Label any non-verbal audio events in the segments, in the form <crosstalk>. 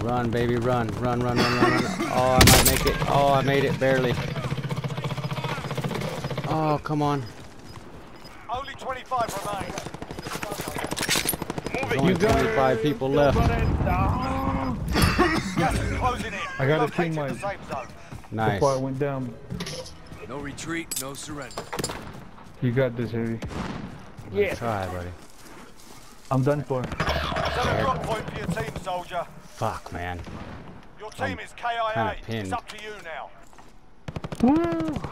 Run, baby, run, run, run, run, run, run. Oh, I might make it. Oh, I made it barely. Oh, come on. Only 25 remain. There's only 25 people left. Gas is closing in. I gotta Located clean my- the safe. Nice. Before I went down. No retreat, no surrender. You got this, Heavy. Yeah. Try, buddy. I'm done for. Set a drop point for your team, soldier. Fuck, man. Your team I'm is KIA. kinda It's pinned. up to you now.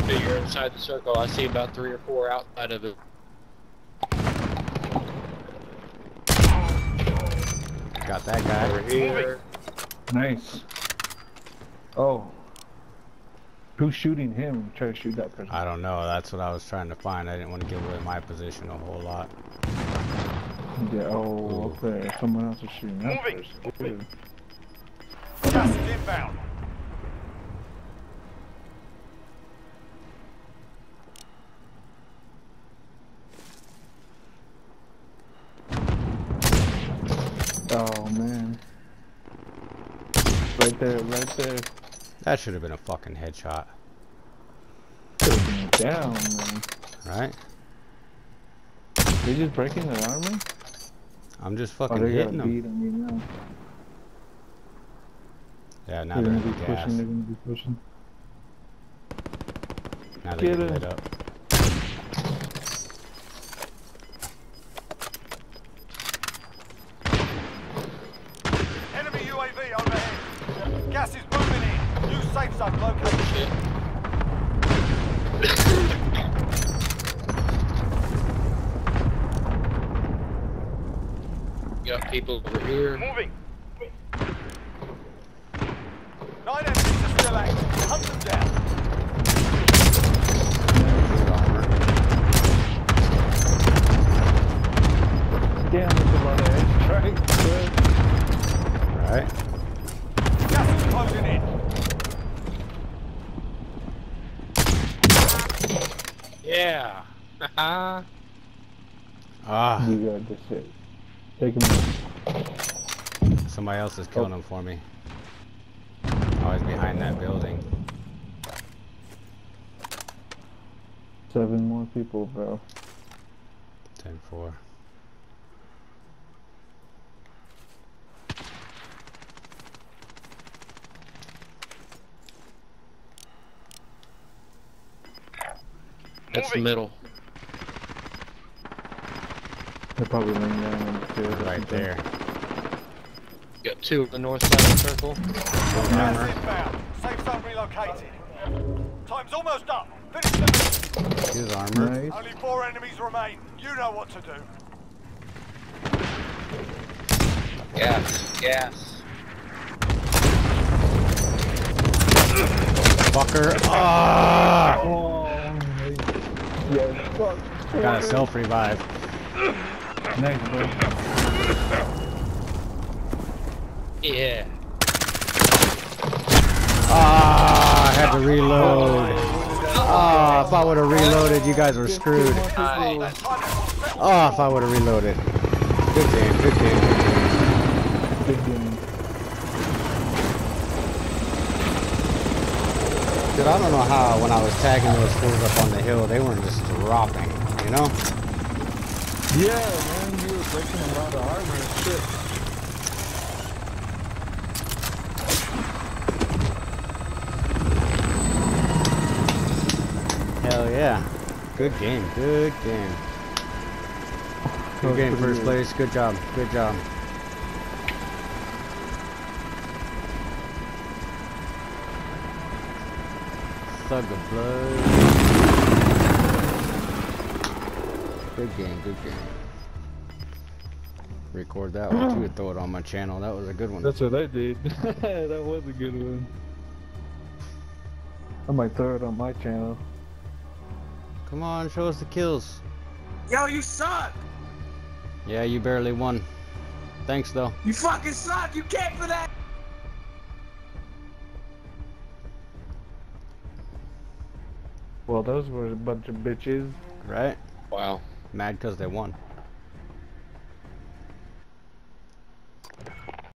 So you're inside the circle. I see about three or four outside of it. Got that guy. Over here. Nice. Oh. Who's shooting him? Try to shoot that person. I don't know. That's what I was trying to find. I didn't want to give away my position a whole lot. Yeah, oh, okay. Someone else is shooting that Moving. person. Good. Gas is inbound. Oh, man. Right there, right there. That should have been a fucking headshot, down, man. right? They just breaking their armor? I'm just Oh, fucking they got hitting them. beat on me. Yeah, now They're they're gonna be gas. pushing, they're gonna be pushing. Now they're Get getting lit up. Enemy UAV overhead. Gas is moving in. New safe zone located. <coughs> <coughs> <coughs> Shit. Got people over here. Moving. Nine enemies are still active. Hunt them down. Good armor. Damn, there's a lot good. Right? Gas is closing in. Yeah. Haha. <laughs> Ah, You got this shit. Take him out. somebody else is oh. killing them for me. Oh, Always behind that building. Seven more people, bro. 10-4. That's the middle. They're probably laying down in the Right something. there. Got two on the north side of the circle. Gas inbound. Safe zone relocated. Time's almost up. Finish the mission. His armor. Nice. Only four enemies remain. You know what to do. Gas. Gas. Fucker. Ah! Oh, yeah. Got a self revive. Nice, bro. Yeah. Ah, I had to reload. Ah, if I would have reloaded, you guys were screwed. Nice. Time that will settle. Oh, if I would have reloaded. Good game, good game, good game. Good game. Dude, I don't know how when I was tagging those fools up on the hill, they weren't just dropping, you know? Yeah, man, you were breaking a lot of armor and shit. Hell yeah. Good game, good game. Good game, first place. Good job, good job. Thug of blood. Good game, good game. Record that one too <clears throat> and throw it on my channel. That was a good one. That's what I did. <laughs> that was a good one. I might throw it on my channel. Come on, show us the kills. Yo, you suck! Yeah, you barely won. Thanks though. You fucking suck! You can't for that! Well, those were a bunch of bitches. Right? Wow. Mad because they won.